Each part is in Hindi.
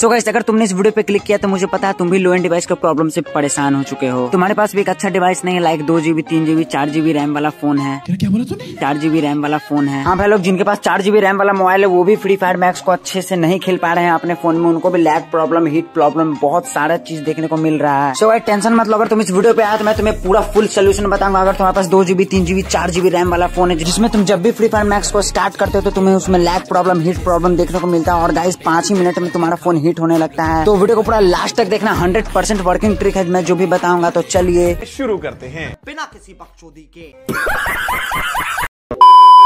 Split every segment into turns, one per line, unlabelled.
सो गाइस अगर तुमने इस वीडियो पे क्लिक किया तो मुझे पता है तुम भी लो एंड डिवाइस के प्रॉब्लम से परेशान हो चुके हो। तुम्हारे पास भी एक अच्छा डिवाइस नहीं है लाइक दो जीबी तीन जीबी चार जीबी रैम वाला फ़ोन है।
क्या बोला तूने?
चार जीबी रैम वाला फ़ोन है। हाँ भाई लोग जिनके पास चार जीबी रैम वाला मोबाइल है वो भी फ्री फायर मैक्स को अच्छे से नहीं खेल पा रहे हैं अपने फ़ोन में। उनको भी लैग प्रॉब्लम हीट प्रॉब्लम बहुत सारा चीज़ देखने को मिल रहा है। सो भाई टेंशन मत लो। अगर तुम इस वीडियो पे आए तो मैं तुम्हें पूरा फुल सोल्यूशन बताऊँगा। अगर तुम्हारे पास दो जीबी तीन जीबी चार जीबी रैम वाला फ़ोन है जिसमें तुम जब भी फ्री फायर मैक्स को स्टार्ट करते हो तो तुम्हें उसमें लैग प्रॉब्लम हीट प्रॉब्लम देखने को मिलता है। और गाइस पाँच ही मिनट में तुम्हारा फ़ोन हीट होने लगता है। तो वीडियो को पूरा लास्ट तक देखना हंड्रेड परसेंट वर्किंग ट्रिक है मैं जो भी बताऊँगा तो चलिए।
शुरू करते हैं।
बिना किसी बकचोदी के।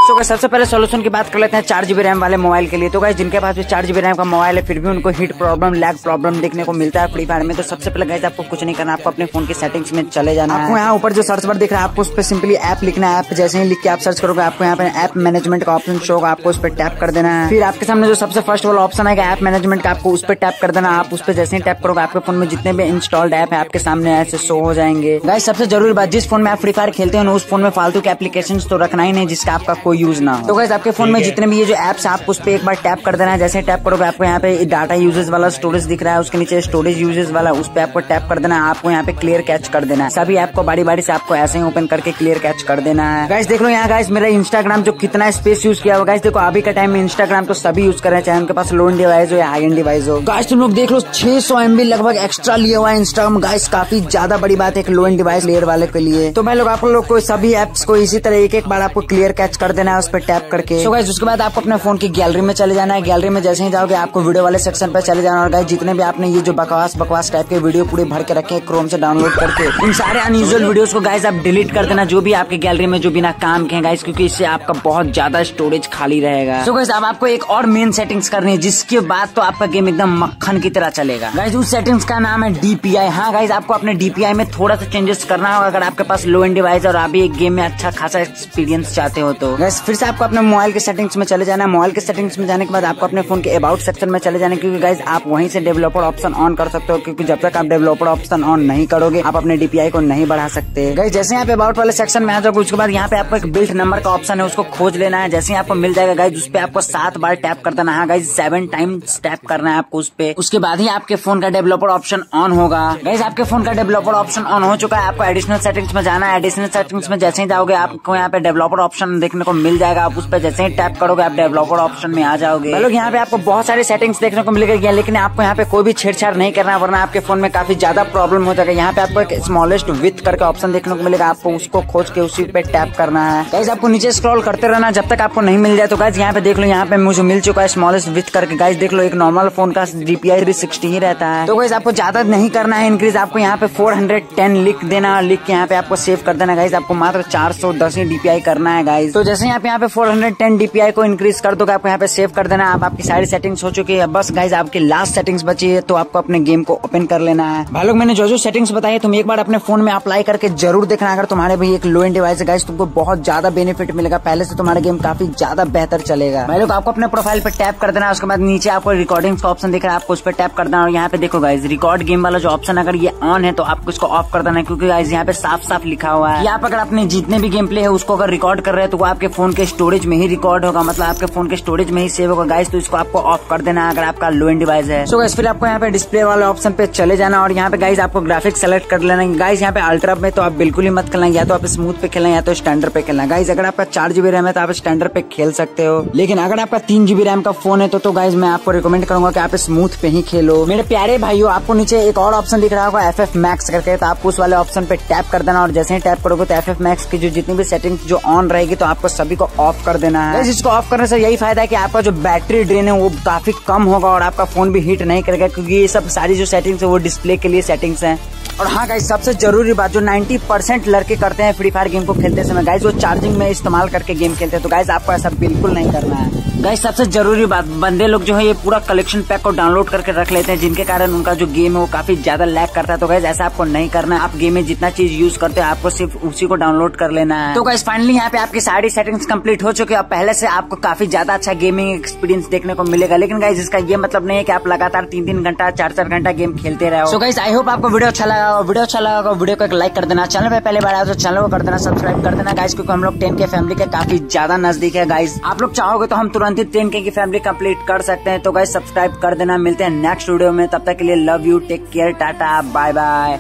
तो गाइस सबसे पहले सोल्यूशन की बात कर लेते हैं चार जीबी रैम वाले मोबाइल के लिए। तो गाइस जिनके पास भी चार जीबी रैम का मोबाइल है फिर भी उनको हीट प्रॉब्लम लैग प्रॉब्लम देखने को मिलता है फ्री फायर में। तो सबसे पहले गाइस आपको कुछ नहीं करना आपको अपने फ़ोन की सेटिंग्स में चले जाना आपको यहाँ ऊपर जो सर्च बार दिख रहा है आपको उस पर सिंपली ऐप लिखना है। ऐप जैसे ही लिख के आप सर्च करोगे आपको यहाँ पे ऐप मैनेजमेंट का ऑप्शन शो होगा आपको उस पर टैप कर देना है। फिर आपके सामने जो सबसे फ़र्स्ट वाला ऑप्शन है ऐप मैनेजमेंट का आपको उस पर टैप कर देना आप उस पर जैसे ही टैप करोगे आपके फ़ोन में जितने भी इंस्टॉल्ड ऐप है आपके सामने ऐसे शो हो जाएँगे। गाइस सबसे ज़रूरी बात जिस फ़ोन में आप फ्री फायर खेलते हैं उस फ़ोन में फालतू के एप्लीकेशन तो रखना ही नहीं जिसका आपका कोई यूज़ ना हो। तो गैस आपके फ़ोन में जितने भी ये जो एप्स आप उस पर एक बार टैप कर देना है जैसे टैप करोगे आपको यहाँ पे डाटा यूजेस वाला स्टोरेज दिख रहा है उसके नीचे स्टोरेज यूजेस वाला उस पर आपको टैप कर देना है आपको यहाँ पे क्लियर कैच कर देना है। सभी ऐप को बारी बारी से आपको ऐसे ही ओपन करके क्लियर कैच कर देना है। गाइस देख लो यहाँ गाइस मेरा इंस्टाग्राम जो कितना स्पेस यूज़ किया हुआ गाइस देखो अभी का टाइम में इंस्टाग्राम तो सभी यूज़ कर रहे हैं चाहे उनके पास लोन डिवाइस हो या हाई एंड डिवाइस हो। गाइस तुम लोग देख लो छह सौ एमबी लगभग एक्स्ट्रा लिया हुआ है इंस्टाग्राम गाइस काफ़ी ज़्यादा बड़ी बात है एक लो एंड डिवाइस लेयर वाले के लिए। तो मैं लोग आप लोग को सभी एप्स को इसी तरह एक एक बार आपको क्लियर कैच कर देना है उस पर टैप करके। तो गाइस उसके बाद आपको अपने फ़ोन की गैलरी में चले जाना है। गैलरी में जैसे ही जाओगे आपको वीडियो वाले सेक्शन पर चले जाना और गाइस जितने भी आपने ये जो बकवास बकवास टाइप के वीडियो पूरे भर के रखे क्रोम से डाउनलोड करके इन सारे अनयूजल वीडियोस को गाइस आप डिलीट कर देना जो भी आपके गैलरी में जो बिना काम के गाइस क्योंकि इससे आपका बहुत ज़्यादा स्टोरेज खाली रहेगा। तो गाइस अब आपको एक और मेन सेटिंग्स करनी है जिसके बाद तो आपका गेम एकदम मक्खन की तरह चलेगा। गाइस उस सेटिंग्स का नाम है डीपीआई हाँ गाइस आपको अपने डीपीआई में थोड़ा सा चेंजेस करना होगा। अगर आपके पास लो एंड डिवाइस और अभी एक गेम में अच्छा खासा एक्सपीरियंस चाहते हो तो। गाइस फिर से आपको अपने मोबाइल के सेटिंग्स में चले जाना है। मोबाइल के सेटिंग्स में जाने के बाद आपको अपने फ़ोन के अबाउट सेक्शन में चले जाने, क्योंकि गाइज़ आप वहीं से डेवलपर ऑप्शन ऑन कर सकते हो, क्योंकि जब तक आप डेवलपर ऑप्शन ऑन नहीं करोगे, आप अपने डीपीआई को नहीं बढ़ा सकते। गाइज़ जैसे यहाँ पे अबाउट वाले सेक्शन में आ जाओगे उसके बाद यहाँ पे आपको एक बिल्ट नंबर का ऑप्शन है, उसको खोज लेना है। जैसे ही आपको मिल जाएगा गाइज़ उस पर आपको सात बार टैप कर देना है। गाइज़ सेवन टाइम टैप करना है आपको उस पर उसके बाद ही आपके फ़ोन का डेवलपर ऑप्शन ऑन होगा। गाइज़ आपके फ़ोन का डेवलपर ऑप्शन ऑन हो चुका है। आपको एडिशनल सेटिंग्स में जाना है। एडिशनल सेटिंग्स में जैसे ही जाओगे, आपको यहाँ पे डेवलपर ऑप्शन देखने को मिल जाएगा, आप उस पर जैसे ही टैप करोगे, आप डेवलपर ऑप्शन में आ जाओगे। लोग यहाँ पे आपको बहुत सारे सेटिंग्स देखने को मिल मिलेगा लेकिन आपको यहाँ पे कोई भी छेड़छाड़ नहीं करना, वरना आपके फ़ोन में काफ़ी ज़्यादा प्रॉब्लम हो जाएगा। यहाँ पे आपको एक स्मॉलेस्ट विथ करके ऑप्शन देखने को मिलेगा, आपको उसको खोज के उसी पे टैप करना है। गाइज़ आपको नीचे स्क्रॉल करते रहना, जब तक आपको नहीं मिल जाए तो गाइज़ यहाँ पे देख लो, यहाँ पे मुझे मिल चुका है स्मॉलेस्ट विथ करके। गाइज़ देख लो, एक नॉर्मल फ़ोन का डीपीआई थ्री सिक्सटी ही रहता है। तो गाइज़ आपको ज़्यादा नहीं करना है इंक्रीज आपको यहाँ पे फोर हंड्रेड टेन लिख देना, लिख के यहाँ पे आपको सेव कर देना। गाइज़ आपको मात्र चार सौ दस ही डीपीआई करना है गाइज़ तो जैसे यहाँ पे यहाँ पे फोर हंड्रेड टेन डीपीआई को इंक्रीज कर दोगे, आपको यहाँ पे सेव कर देना आप आपकी सारी सेटिंग्स हो चुकी है। बस गाइज़ आपकी लास्ट सेटिंग्स बची है तो आपको अपने गेम को ओपन कर लेना है। भाई लोग मैंने जो जो सेटिंग्स बताई, तुम एक बार अपने फ़ोन में अप्लाई करके ज़रूर देखना। अगर तुम्हारे भी एक लो एंड डिवाइस है गाइज़ तुमको बहुत ज़्यादा बेनिफिट मिलेगा। पहले से तुम्हारा गेम काफ़ी ज़्यादा बेहतर चलेगा। भाई लोग, आपको अपने प्रोफ़ाइल पर टैप कर देना उसके बाद नीचे आपको रिकॉर्डिंग का ऑप्शन दिख रहा है, आपको उस पर टैप कर देना और यहाँ पे देखो गाइज़ रिकॉर्ड गेम वाला जो ऑप्शन अगर ये ऑन है तो आपको इसको ऑफ़ कर देना क्योंकि गाइज़ यहाँ पे साफ़ साफ़ लिखा हुआ है। आप अगर अपने जितने भी गेम प्ले है, उसको अगर रिकॉर्ड कर रहे हैं तो वो आपके फ़ोन के स्टोरेज में ही रिकॉर्ड होगा। मतलब आपके फ़ोन के स्टोरेज में ही सेव होगा। गाइज़ तो इसको आपको ऑफ़ कर देना अगर आपका लो एंड डिवाइस है। सो गाइस फिर आपको यहाँ पे डिस्प्ले वाले ऑप्शन पे चले जाना और यहाँ पे गाइज़ आपको ग्राफिक्स सेलेक्ट कर लेना। गाइज़ यहाँ पे अल्ट्रा में तो आप बिल्कुल ही मत खेलना। या तो आप स्मूथ पे खेलना या तो स्टैंडर्ड पे खेलना। गाइज़ अगर आपका चार जीबी रैम है तो आप स्टैंडर्ड पे खेल सकते हो। लेकिन अगर आपका तीन जीबी रैम का फ़ोन है तो, तो गाइज़ मैं आपको रिकमेंड करूँगा कि आप स्मूथ पे ही खेलो। मेरे प्यारे भाइयों आपको नीचे एक और ऑप्शन दिख रहा होगा एफ़ एफ़ मैक्स करके। तो आपको उस वाले ऑप्शन पे टैप कर देना और जैसे ही टैप करोगे तो एफ़ एफ़ मैक्स की जो जितनी भी सेटिंग जो ऑन रहेगी तो आपको सभी को ऑफ़ कर देना है। इसको ऑफ़ करने से यही फ़ायदा है कि आपका जो बैटरी ड्रेन है, वो काफ़ी कम होगा और आपका फ़ोन भी हीट नहीं करेगा, क्योंकि ये सब सारी जो सेटिंग्स है, वो डिस्प्ले के लिए सेटिंग्स है। और हाँ गाइज़ सबसे ज़रूरी बात, जो 90 परसेंट लड़के करते हैं फ्री फायर गेम को खेलते समय गाइज़ वो चार्जिंग में इस्तेमाल करके गेम खेलते हैं। तो गाइज़ आपको ऐसा बिल्कुल नहीं करना है। गाइज़ सबसे ज़रूरी बात, बंदे लोग जो है, ये पूरा कलेक्शन पैक को डाउनलोड करके रख लेते हैं, जिनके कारण उनका जो गेम है, वो काफ़ी ज़्यादा लैक करता है। तो गाइज़ ऐसा आपको नहीं करना है। आप गेम में जितना चीज़ यूज़ करते हो, आपको सिर्फ़ उसी को डाउनलोड कर लेना है। तो गाइज़ फाइनली यहाँ पे आपकी सारी सेटिंग्स कंप्लीट हो चुके है पहले से आपको काफ़ी ज़्यादा अच्छा गेमिंग एक्सपीरियंस देखने को मिलेगा। लेकिन गाइज़ इसका ये मतलब नहीं है कि आप लगातार तीन तीन घंटा चार चार घंटा गेम खेलते रहो। सो गाइज़ आई होप आपको वीडियो अच्छा लगा और वीडियो अच्छा लगा वीडियो को एक लाइक कर देना। चैनल पर पहले बार आया तो चैनल को कर देना सब्सक्राइब कर देना। गाइज़ क्योंकि हम लोग टेन के फैमिली के काफ़ी ज़्यादा नज़दीक है। गाइज़ आप लोग चाहोगे तो हम तुरंत ही टेन के की फैमिली कंप्लीट कर सकते हैं। तो गाइज़ सब्सक्राइब कर देना। मिलते हैं नेक्स्ट वीडियो में। तब तक के लिए love you take care tata bye bye